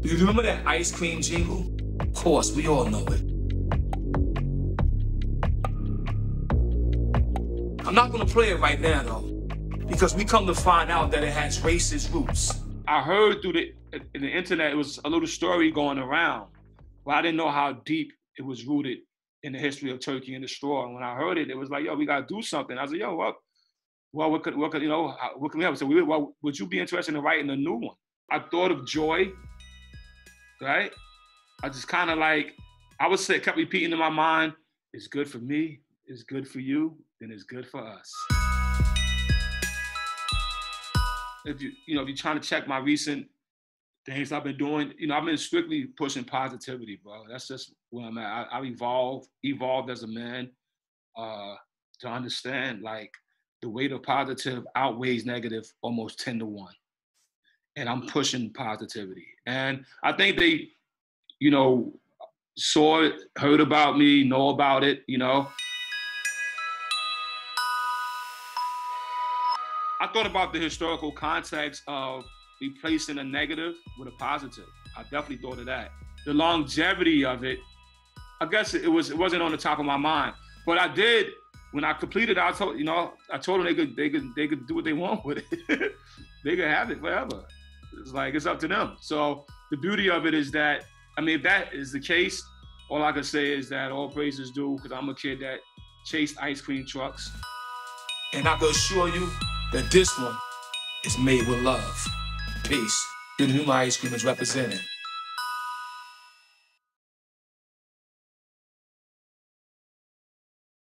Do you remember that ice cream jingle? Of course, we all know it. I'm not gonna play it right now though, because we come to find out that it has racist roots. I heard through the in the internet it was a little story going around, but I didn't know how deep it was rooted in the history of turkey in the straw. And when I heard it, it was like, yo, we gotta do something. I was like, yo, what? Well, what could, what could, you know, what can we have? So, we, well, would you be interested in writing a new one? I thought of joy, right? I just kind of like, I would say, kept repeating in my mind, it's good for me, it's good for you, and it's good for us. If you, you know, if you're trying to check my recent things I've been doing, you know, I've been strictly pushing positivity, bro. That's just where I'm at. I, have evolved, evolved as a man uh, to understand like the weight of positive outweighs negative almost 10 to 1. And I'm pushing positivity. And I think they, you know, saw it, heard about me, know about it, you know. I thought about the historical context of replacing a negative with a positive. I definitely thought of that. The longevity of it, I guess it was it wasn't on the top of my mind. But I did when I completed. I told you know I told them they could they could they could do what they want with it. they could have it forever. It's like it's up to them. So the beauty of it is that I mean if that is the case, all I can say is that all praises due because I'm a kid that chased ice cream trucks. And I can assure you that this one is made with love. Peace. The new ice cream is represented.